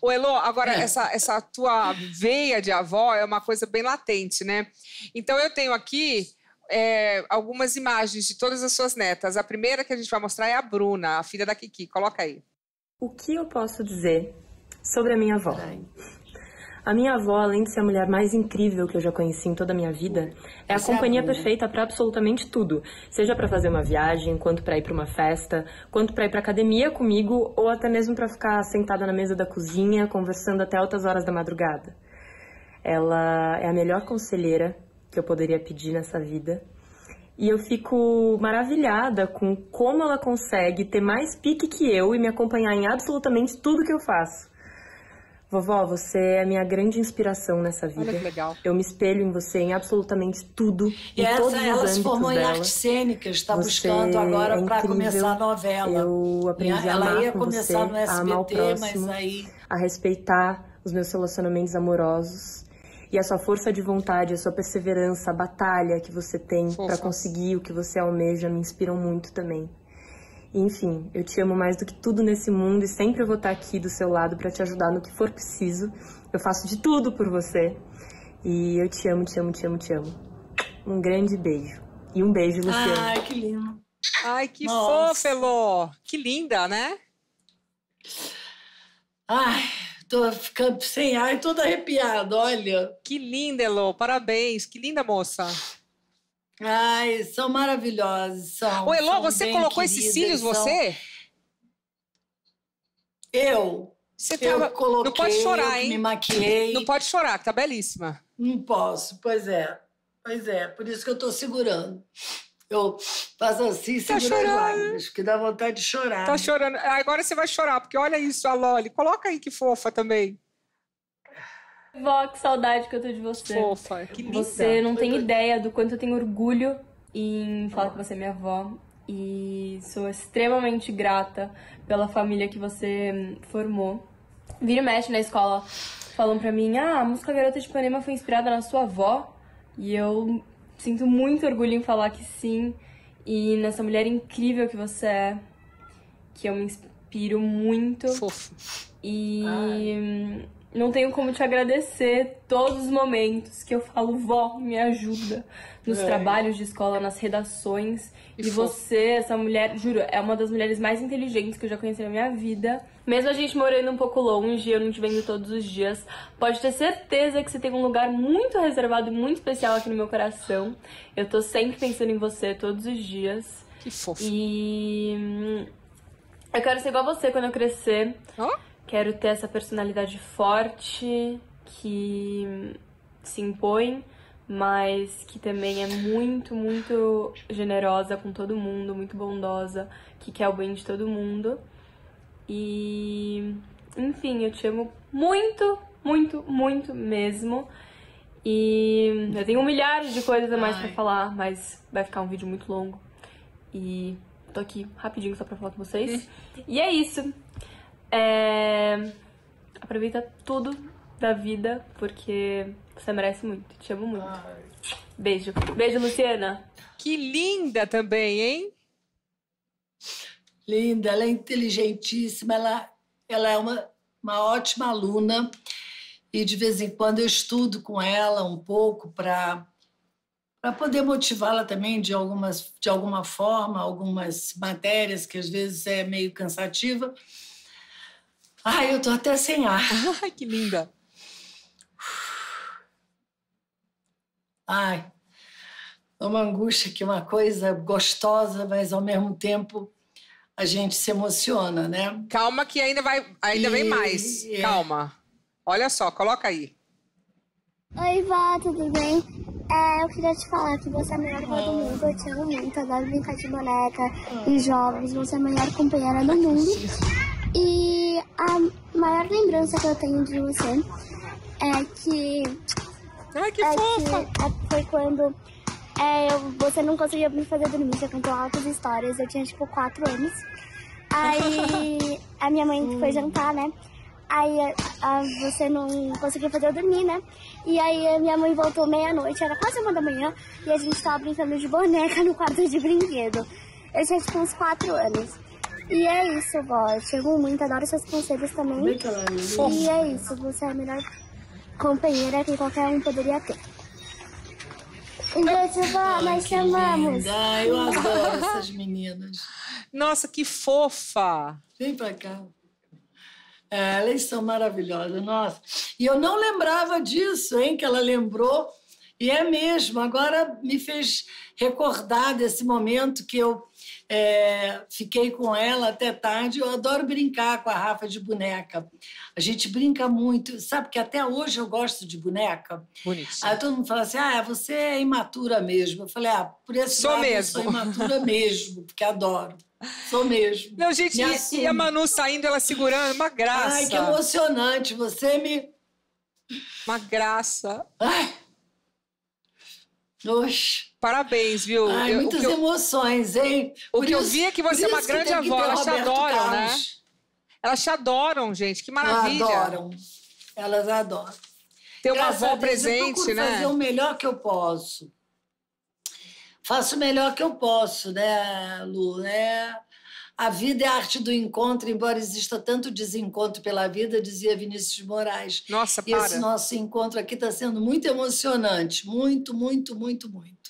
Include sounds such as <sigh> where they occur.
O Elo, agora, é. essa, essa tua veia de avó é uma coisa bem latente, né? Então, eu tenho aqui é, algumas imagens de todas as suas netas. A primeira que a gente vai mostrar é a Bruna, a filha da Kiki. Coloca aí. O que eu posso dizer sobre a minha avó? A minha avó, além de ser a mulher mais incrível que eu já conheci em toda a minha vida, é a Essa companhia é a perfeita para absolutamente tudo. Seja para fazer uma viagem, quanto para ir para uma festa, quanto para ir para academia comigo, ou até mesmo para ficar sentada na mesa da cozinha, conversando até altas horas da madrugada. Ela é a melhor conselheira que eu poderia pedir nessa vida. E eu fico maravilhada com como ela consegue ter mais pique que eu e me acompanhar em absolutamente tudo que eu faço. Vovó, você é a minha grande inspiração nessa vida. Olha que legal. Eu me espelho em você em absolutamente tudo. E em essa, todos ela se formou dela. em artes cênicas, está buscando agora é para começar a novela. Eu aprendi a ela amar ia com começar você, no a amar o SBT, próximo, mas aí. a respeitar os meus relacionamentos amorosos. E a sua força de vontade, a sua perseverança, a batalha que você tem para conseguir o que você almeja me inspiram muito também. Enfim, eu te amo mais do que tudo nesse mundo e sempre eu vou estar aqui do seu lado para te ajudar no que for preciso. Eu faço de tudo por você. E eu te amo, te amo, te amo, te amo. Um grande beijo. E um beijo, Luciana. Ai, que lindo. Ai, que Nossa. fofa, Elô. Que linda, né? Ai, tô ficando sem ar e toda arrepiada, olha. Que linda, Elô. Parabéns. Que linda moça. Ai, são maravilhosos. São, Ô, Elô, você colocou esses cílios, são- você? Eu. Você Eu tava- coloquei, Não pode chorar, eu hein? me maquiei. Não pode chorar, que tá belíssima. Não posso, pois é. Pois é, por isso que eu tô segurando. Eu faço assim, Tá chorando. lágrimas, que dá vontade de chorar. Tá chorando. Agora você vai chorar, porque olha isso, a Loli. Coloca aí que fofa também. Vó, que saudade que eu tô de você. Fofa, que linda. Você não tem ideia do quanto eu tenho orgulho em falar que você é minha avó. E sou extremamente grata pela família que você formou. Vira e mexe na escola, falam pra mim: ah, a música Garota de Ipanema foi inspirada na sua avó. E eu sinto muito orgulho em falar que sim. E nessa mulher incrível que você é, que eu me inspiro muito. Fofo. E hum, não tenho como te agradecer todos os momentos que eu falo, vó, me ajuda. Nos É. trabalhos de escola, nas redações. E fofo. você, essa mulher, juro, é uma das mulheres mais inteligentes que eu já conheci na minha vida. Mesmo a gente morando um pouco longe, eu não te vendo todos os dias, pode ter certeza que você tem um lugar muito reservado e muito especial aqui no meu coração. Eu tô sempre pensando em você todos os dias. Que fofo. E hum, eu quero ser igual a você quando eu crescer. Ó. Quero ter essa personalidade forte que se impõe, mas que também é muito, muito generosa com todo mundo, muito bondosa, que quer o bem de todo mundo. E enfim, eu te amo muito, muito, muito mesmo. E eu tenho milhares de coisas a mais pra Ai. falar, mas vai ficar um vídeo muito longo. E tô aqui rapidinho só pra falar com vocês. <laughs> E é isso. É... Aproveita tudo da vida, porque você merece muito. Te amo muito. Beijo. Beijo, Luciana. Que linda também, hein? Linda, ela é inteligentíssima, ela, ela é uma, uma ótima aluna. E de vez em quando eu estudo com ela um pouco para para poder motivá-la também de, algumas, de alguma forma, algumas matérias que às vezes é meio cansativa. Ai, eu tô até sem ar. Ai, que linda. Ai, é uma angústia que é uma coisa gostosa, mas ao mesmo tempo a gente se emociona, né? Calma que ainda vai, ainda vem E- mais. é. Calma. Olha só, coloca aí. Oi, vó, tudo bem? É, eu queria te falar que você é a melhor vó do mundo. Eu te amo muito, adoro brincar de boneca e jogos. Você é a melhor companheira do mundo. E a maior lembrança que eu tenho de você é que Ai, que é fofa. que é- foi quando é, eu- você não conseguia me fazer dormir, você contou altas histórias, eu tinha tipo 4 anos. Aí <laughs> a minha mãe foi jantar, né? Aí a- a- você não conseguia fazer eu dormir, né? E aí a minha mãe voltou meia-noite, era quase uma da manhã, e a gente tava brincando de boneca no quarto de brinquedo. Eu tinha tipo uns 4 anos. E é isso, vó. Eu te amo muito, adoro seus conselhos também. É E é isso, você é a melhor companheira que qualquer um poderia ter. Um beijo, vó, nós te amamos. linda. Eu adoro essas meninas. Nossa, que fofa! Vem pra cá. É, elas são maravilhosas, nossa. E eu não lembrava disso, hein, que ela lembrou. E é mesmo, agora me fez recordar desse momento que eu é, fiquei com ela até tarde. Eu adoro brincar com a Rafa de boneca. A gente brinca muito. Sabe que até hoje eu gosto de boneca? Bonitinho. Aí todo mundo fala assim: ah, você é imatura mesmo. Eu falei: ah, por esse Sou lado eu mesmo. sou imatura <laughs> mesmo, porque adoro. Sou mesmo. Não, gente, Me e, assumo. e a Manu saindo, ela segurando, uma graça. Ai, que emocionante. Você me. Uma graça. Ai! Oxe. Parabéns, viu? Ai, Eu- muitas eu, emoções, hein? o Por que eu isso- vi é que você é uma grande avó, elas te adoram, né? Carlos. elas te adoram, gente. Que maravilha. Adoram. Elas adoram. Ter uma avó eu presente, procuro né? fazer o melhor que eu posso. Faço o melhor que eu posso, né, Lu? É, a vida é a arte do encontro, embora exista tanto desencontro pela vida, dizia Vinícius de Moraes. Nossa, E para. esse nosso encontro aqui está sendo muito emocionante. Muito, muito, muito, muito.